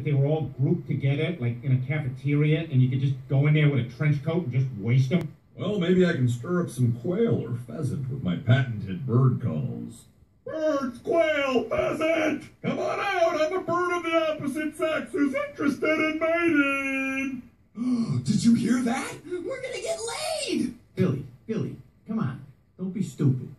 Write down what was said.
if they were all grouped together, like in a cafeteria, and you could just go in there with a trench coat and just waste them? Well, maybe I can stir up some quail or pheasant with my patented bird calls. Birds, quail, pheasant! Come on out! I'm a bird of the opposite sex who's interested in mating! Did you hear that? We're gonna get laid! Billy, Billy, come on. Don't be stupid.